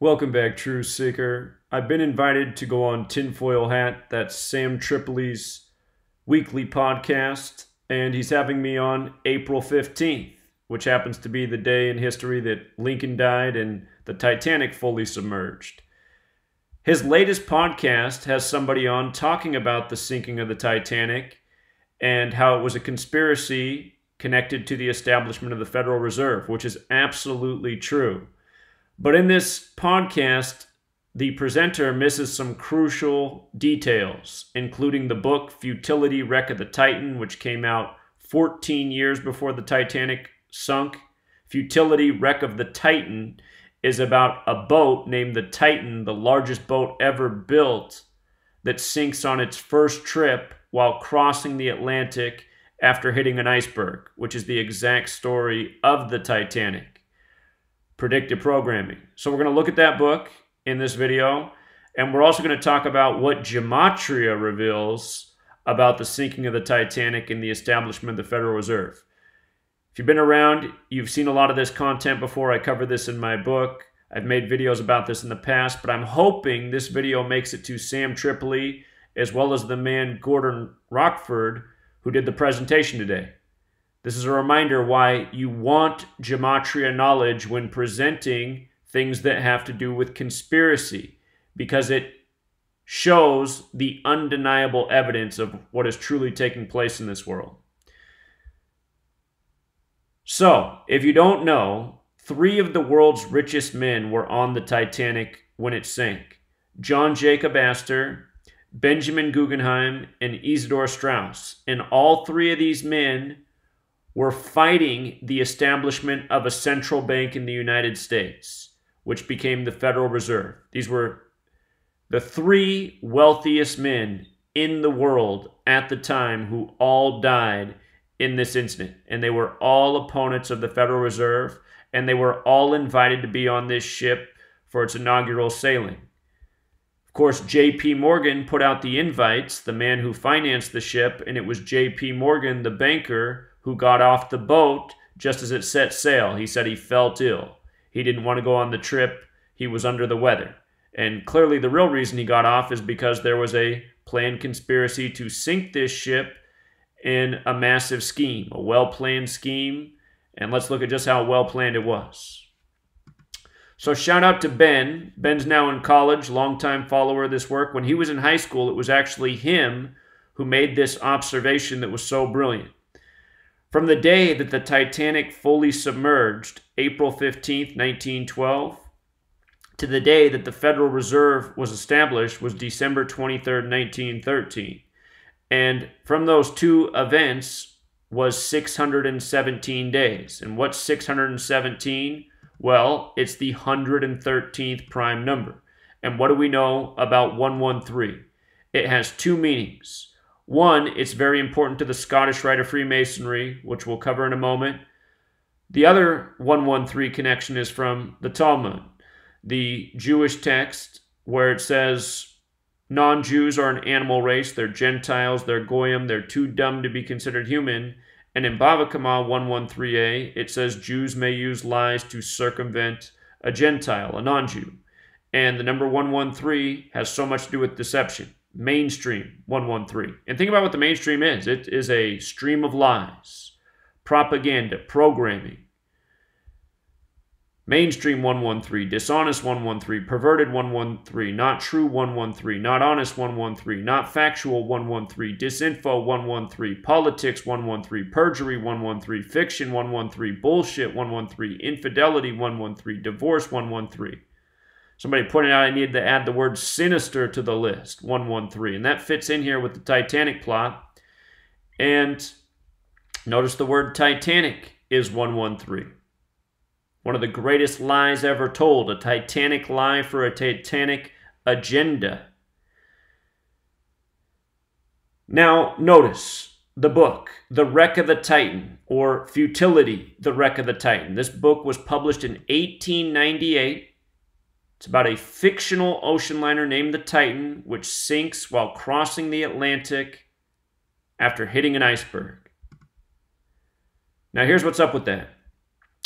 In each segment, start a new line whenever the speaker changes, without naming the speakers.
Welcome back, True Seeker. I've been invited to go on Tinfoil Hat, that's Sam Tripoli's weekly podcast, and he's having me on April 15th, which happens to be the day in history that Lincoln died and the Titanic fully submerged. His latest podcast has somebody on talking about the sinking of the Titanic and how it was a conspiracy connected to the establishment of the Federal Reserve, which is absolutely true. But in this podcast, the presenter misses some crucial details, including the book Futility Wreck of the Titan, which came out 14 years before the Titanic sunk. Futility Wreck of the Titan is about a boat named the Titan, the largest boat ever built, that sinks on its first trip while crossing the Atlantic after hitting an iceberg, which is the exact story of the Titanic predictive programming. So we're going to look at that book in this video, and we're also going to talk about what Gematria reveals about the sinking of the Titanic and the establishment of the Federal Reserve. If you've been around, you've seen a lot of this content before. I cover this in my book. I've made videos about this in the past, but I'm hoping this video makes it to Sam Tripoli as well as the man Gordon Rockford who did the presentation today. This is a reminder why you want gematria knowledge when presenting things that have to do with conspiracy, because it shows the undeniable evidence of what is truly taking place in this world. So, if you don't know, three of the world's richest men were on the Titanic when it sank John Jacob Astor, Benjamin Guggenheim, and Isidor Straus. And all three of these men were fighting the establishment of a central bank in the United States, which became the Federal Reserve. These were the three wealthiest men in the world at the time who all died in this incident. And they were all opponents of the Federal Reserve, and they were all invited to be on this ship for its inaugural sailing. Of course, J.P. Morgan put out the invites, the man who financed the ship, and it was J.P. Morgan, the banker, who got off the boat just as it set sail. He said he felt ill. He didn't want to go on the trip. He was under the weather. And clearly, the real reason he got off is because there was a planned conspiracy to sink this ship in a massive scheme, a well planned scheme. And let's look at just how well planned it was. So, shout out to Ben. Ben's now in college, longtime follower of this work. When he was in high school, it was actually him who made this observation that was so brilliant. From the day that the Titanic fully submerged, April 15, 1912, to the day that the Federal Reserve was established was December 23, 1913. And from those two events was 617 days. And what's 617? Well, it's the 113th prime number. And what do we know about 113? It has two meanings. One, it's very important to the Scottish Rite of Freemasonry, which we'll cover in a moment. The other 113 connection is from the Talmud, the Jewish text where it says non Jews are an animal race, they're Gentiles, they're Goyim, they're too dumb to be considered human. And in Bava Kama 113a, it says Jews may use lies to circumvent a Gentile, a non Jew. And the number 113 has so much to do with deception mainstream 113. And think about what the mainstream is it is a stream of lies, propaganda, programming. Mainstream 113, dishonest 113, perverted 113, not true 113, not honest 113, not factual 113, disinfo 113, politics 113, perjury 113, fiction 113, bullshit 113, infidelity 113, divorce 113. Somebody pointed out I needed to add the word sinister to the list, 113. And that fits in here with the Titanic plot. And notice the word Titanic is 113. One of the greatest lies ever told, a Titanic lie for a Titanic agenda. Now, notice the book, The Wreck of the Titan, or Futility, The Wreck of the Titan. This book was published in 1898 it's about a fictional ocean liner named the Titan, which sinks while crossing the Atlantic after hitting an iceberg. Now, here's what's up with that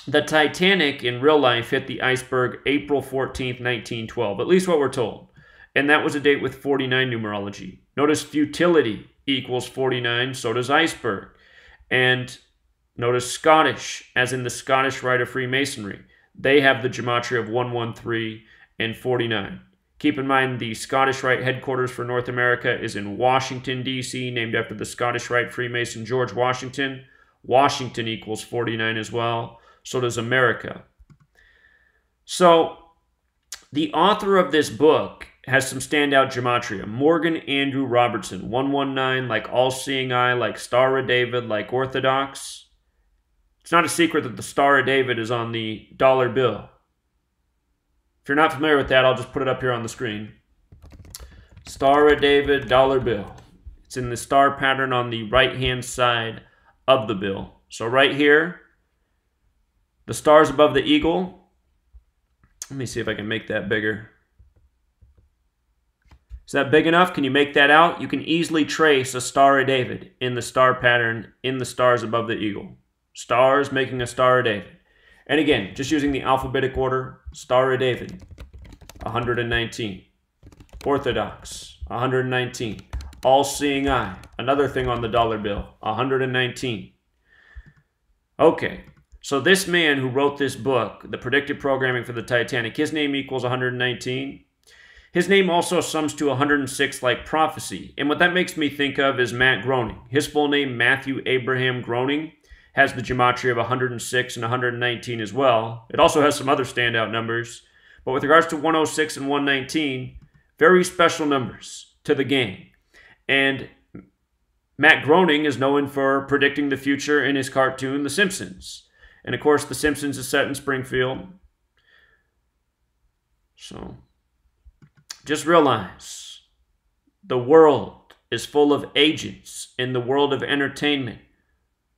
the Titanic in real life hit the iceberg April 14th, 1912, at least what we're told. And that was a date with 49 numerology. Notice futility equals 49, so does iceberg. And notice Scottish, as in the Scottish Rite of Freemasonry. They have the gematria of 113 and 49. Keep in mind the Scottish Rite headquarters for North America is in Washington, D.C., named after the Scottish Rite Freemason George Washington. Washington equals 49 as well. So does America. So the author of this book has some standout gematria. Morgan Andrew Robertson, 119, like All Seeing Eye, like Star of David, like Orthodox. It's not a secret that the Star of David is on the dollar bill. If you're not familiar with that, I'll just put it up here on the screen. Star of David, dollar bill. It's in the star pattern on the right hand side of the bill. So right here, the stars above the eagle. Let me see if I can make that bigger. Is that big enough? Can you make that out? You can easily trace a Star of David in the star pattern in the stars above the eagle. Stars making a Star of David. And again, just using the alphabetic order, Star of David, 119. Orthodox, 119. All-seeing eye, another thing on the dollar bill, 119. Okay, so this man who wrote this book, The Predictive Programming for the Titanic, his name equals 119. His name also sums to 106 like prophecy. And what that makes me think of is Matt Groening. His full name, Matthew Abraham Groening, has the gematria of 106 and 119 as well. It also has some other standout numbers. But with regards to 106 and 119, very special numbers to the game. And Matt Groening is known for predicting the future in his cartoon, The Simpsons. And of course, The Simpsons is set in Springfield. So just realize the world is full of agents in the world of entertainment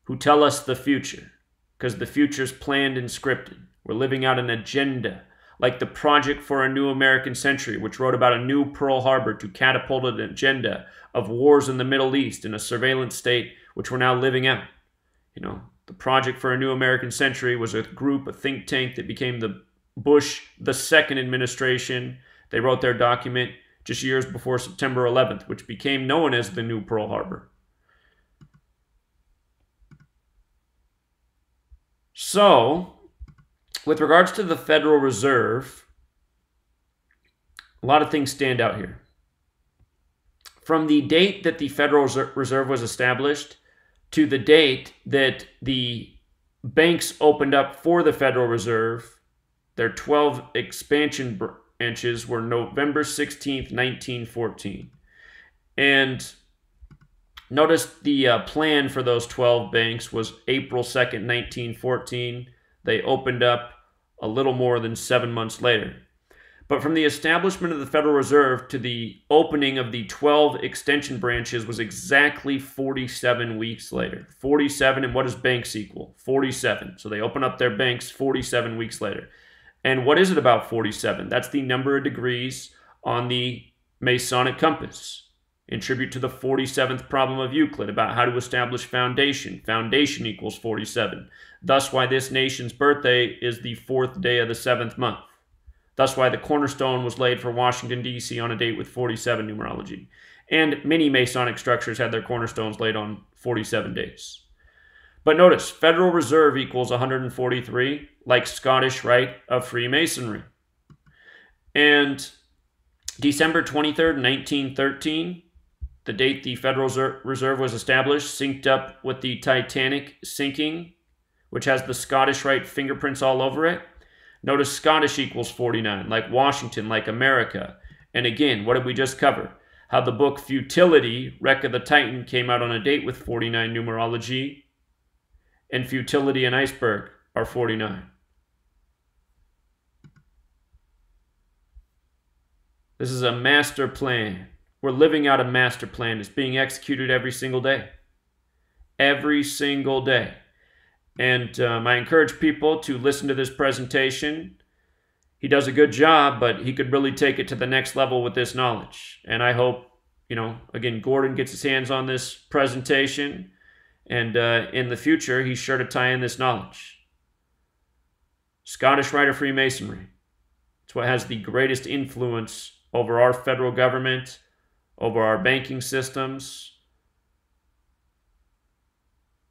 who tell us the future because the future's planned and scripted. We're living out an agenda like the Project for a New American Century, which wrote about a new Pearl Harbor to catapult an agenda of wars in the Middle East in a surveillance state, which we're now living out. You know, the Project for a New American Century was a group, a think tank that became the Bush the second administration. They wrote their document just years before September 11th, which became known as the New Pearl Harbor. So, with regards to the Federal Reserve, a lot of things stand out here. From the date that the Federal Reserve was established, to the date that the banks opened up for the Federal Reserve, their 12 expansion branches were November 16th, 1914. And notice the uh, plan for those 12 banks was April 2nd, 1914. They opened up a little more than seven months later. But from the establishment of the Federal Reserve to the opening of the 12 extension branches was exactly 47 weeks later. 47, and what does banks equal? 47. So they open up their banks 47 weeks later. And what is it about 47? That's the number of degrees on the Masonic compass. In tribute to the 47th problem of Euclid about how to establish foundation. Foundation equals 47. Thus, why this nation's birthday is the fourth day of the seventh month. Thus why the cornerstone was laid for Washington, D.C. on a date with 47 numerology. And many Masonic structures had their cornerstones laid on 47 days. But notice, Federal Reserve equals 143, like Scottish Rite of Freemasonry. And December 23rd, 1913, the date the Federal Reserve was established, synced up with the Titanic sinking, which has the Scottish Rite fingerprints all over it. Notice Scottish equals 49, like Washington, like America. And again, what did we just cover? How the book Futility, Wreck of the Titan, came out on a date with 49 numerology, and Futility and Iceberg are 49. This is a master plan. We're living out a master plan. It's being executed every single day. Every single day. And um, I encourage people to listen to this presentation. He does a good job, but he could really take it to the next level with this knowledge. And I hope, you know, again, Gordon gets his hands on this presentation. And uh, in the future, he's sure to tie in this knowledge. Scottish Rite of Freemasonry. It's what has the greatest influence over our federal government, over our banking systems,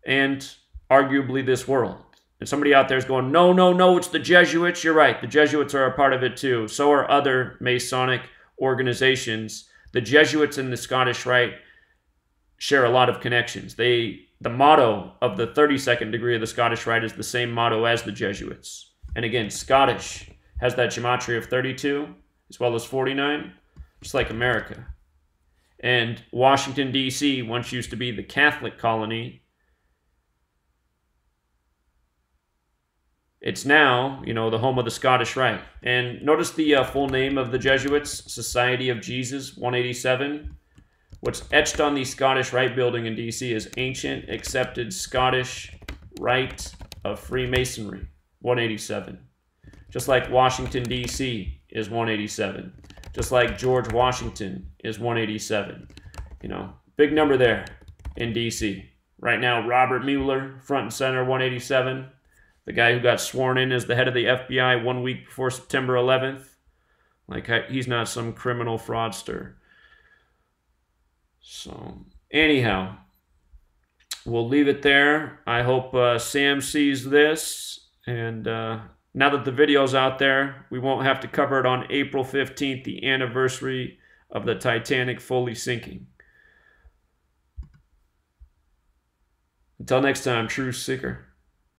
and arguably this world. And somebody out there is going, no, no, no, it's the Jesuits. You're right. The Jesuits are a part of it too. So are other Masonic organizations. The Jesuits and the Scottish Rite share a lot of connections. They the motto of the 32nd degree of the Scottish Rite is the same motto as the Jesuits. And again, Scottish has that gematria of 32 as well as 49, just like America. And Washington, D.C. once used to be the Catholic colony It's now, you know, the home of the Scottish Rite. And notice the uh, full name of the Jesuits, Society of Jesus, 187. What's etched on the Scottish Rite building in D.C. is Ancient Accepted Scottish Rite of Freemasonry, 187. Just like Washington, D.C. is 187. Just like George Washington is 187. You know, big number there in D.C. Right now, Robert Mueller, front and center, 187 the guy who got sworn in as the head of the FBI one week before September 11th. Like, he's not some criminal fraudster. So, anyhow, we'll leave it there. I hope uh, Sam sees this. And uh, now that the video's out there, we won't have to cover it on April 15th, the anniversary of the Titanic fully sinking. Until next time, true seeker.